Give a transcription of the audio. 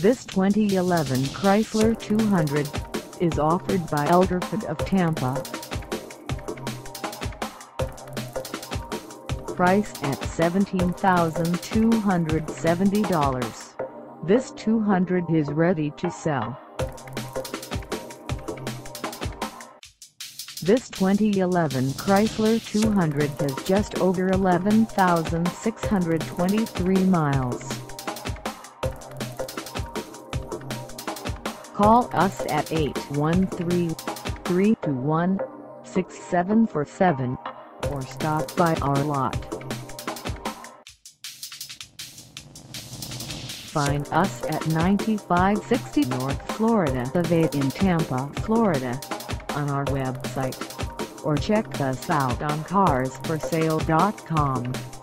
This 2011 Chrysler 200 is offered by Elder Ford of Tampa. Price at $17,270. This 200 is ready to sell. This 2011 Chrysler 200 has just over 11,623 miles. Call us at 813-321-6747 or stop by our lot. Find us at 9560 North Florida Ave in Tampa, Florida on our website or check us out on carsforsale.com.